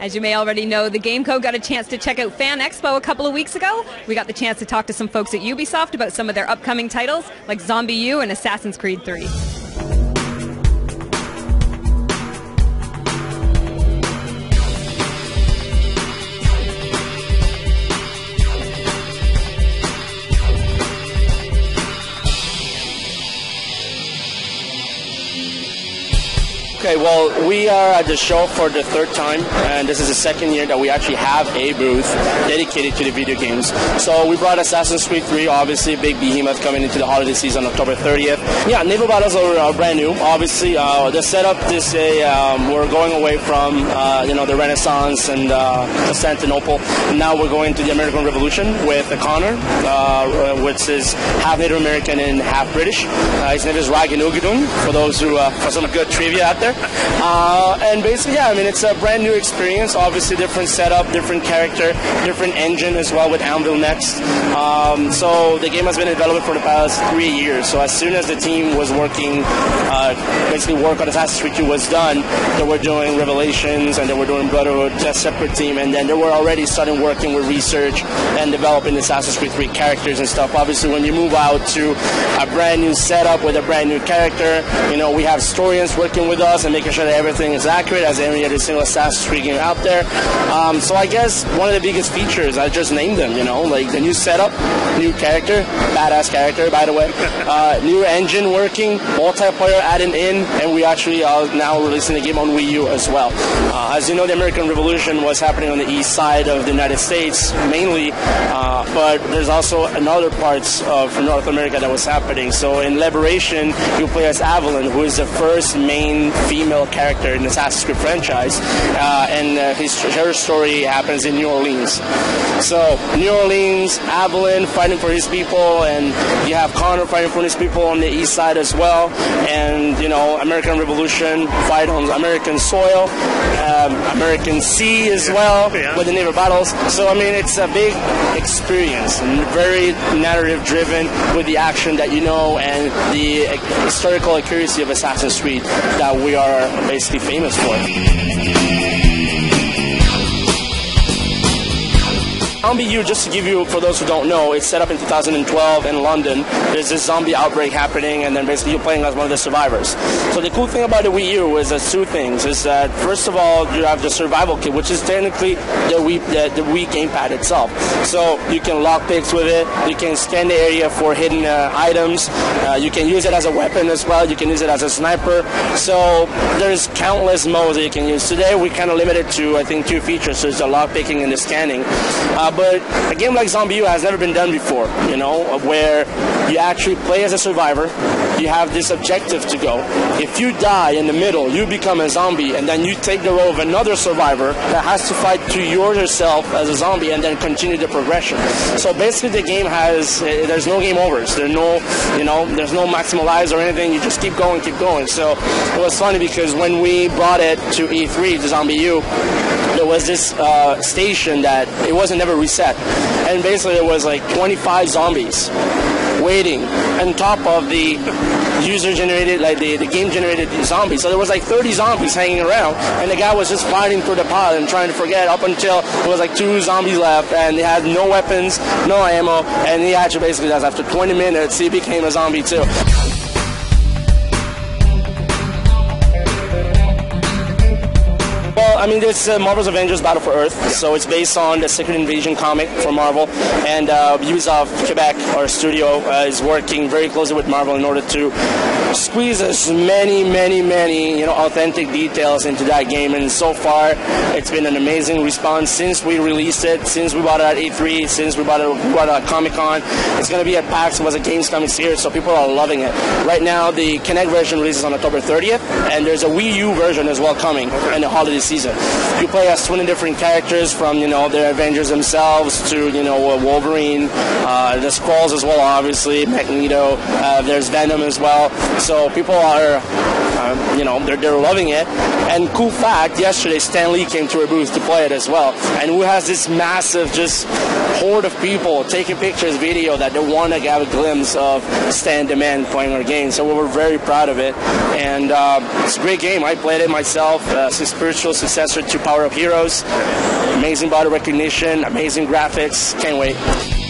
As you may already know, the Game Code got a chance to check out Fan Expo a couple of weeks ago. We got the chance to talk to some folks at Ubisoft about some of their upcoming titles, like ZombiU and Assassin's Creed 3. Okay, well, we are at the show for the third time, and this is the second year that we actually have a booth dedicated to the video games. So we brought Assassin's Creed 3, obviously, a big behemoth coming into the holiday season, October 30th. Yeah, naval battles are, brand new. Obviously, uh, the setup this day, um, we're going away from uh, you know the Renaissance and uh, Constantinople. Now we're going to the American Revolution with the Connor, uh, which is half Native American and half British. Uh, his name is Ragan Ugudun, for those who uh, for some good trivia out there. Uh, and basically, yeah, I mean, it's a brand new experience. Obviously, different setup, different character, different engine as well with AnvilNext. Um, so the game has been in development for the past three years. So as soon as the team was working, uh, basically work on Assassin's Creed 2 was done, they were doing Revelations and they were doing Brotherhood, a separate team, and then they were already starting working with research and developing Assassin's Creed 3 characters and stuff. Obviously, when you move out to a brand new setup with a brand new character, you know, we have historians working with us and making sure that everything is accurate as any other single Assassin's Creed game out there. Um, so I guess one of the biggest features, I just named them, you know, like the new setup, new character, badass character, by the way, uh, new engine working, multiplayer added in, and we actually are now releasing the game on Wii U as well. Uh, as you know, the American Revolution was happening on the east side of the United States mainly, uh, but there's also another parts of North America that was happening. So in Liberation, you play as Aveline, who is the first main female character in the Assassin's Creed franchise, uh, and uh, his, her story happens in New Orleans. So New Orleans, Aveline fighting for his people, and you have Connor fighting for his people on the east side as well, and you know American Revolution fight on American soil, um, American sea as well Yeah. with the naval battles. So I mean it's a big experience and very narrative driven with the action that you know and the historical accuracy of Assassin's Creed that we are basically famous for. ZombiU, just to give you, for those who don't know, it's set up in 2012 in London. There's this zombie outbreak happening, and then basically you're playing as one of the survivors. So the cool thing about the Wii U is there's two things. Is that first of all, you have the survival kit, which is technically the Wii, the, the Wii gamepad itself. So you can lock picks with it. You can scan the area for hidden uh, items. Uh, you can use it as a weapon as well. You can use it as a sniper. So there's countless modes that you can use. Today we kind of limited to I think two features. So there's the lock picking and the scanning. Uh, but a game like ZombiU has never been done before. You know, where you actually play as a survivor. You have this objective to go. If you die in the middle, you become a zombie, and then you take the role of another survivor that has to fight to yourself as a zombie, and then continue the progression. So basically, the game has eh, there's no game overs. There's no you know there's no maximal lives or anything. You just keep going, keep going. So it was funny because when we brought it to E3 the ZombiU, there was this uh, station that it wasn't ever reset, and basically there was like 25 zombies waiting on top of the user generated like the, the game generated zombies. So there was like 30 zombies hanging around and the guy was just fighting through the pile and trying to forget up until there was like two zombies left and they had no weapons no ammo and he actually basically does after 20 minutes he became a zombie too I mean, it's uh, Marvel's Avengers Battle for Earth, so it's based on the Secret Invasion comic from Marvel, and uh, Ubisoft Quebec, our studio, uh, is working very closely with Marvel in order to squeeze as many, many, many, you know, authentic details into that game. And so far, it's been an amazing response since we released it, since we bought it at E3, since we bought it, we bought it at Comic Con. It's going to be at PAX. It was a Gamescom year, so people are loving it. Right now, the Kinect version releases on October 30th, and there's a Wii U version as well coming in the holiday season. You play as 20 different characters from, you know, the Avengers themselves to, you know, Wolverine, uh, the Skrulls as well, obviously, Magneto. Uh, there's Venom as well. So people are, um, you know, they're, they're loving it. And cool fact, yesterday Stan Lee came to our booth to play it as well. And who has this massive just horde of people taking pictures, video that they want to have a glimpse of Stan the Man playing our game. So we were very proud of it. And uh, it's a great game. I played it myself. Uh, it's a spiritual successor to PowerUp Heroes. Amazing body recognition, amazing graphics. Can't wait.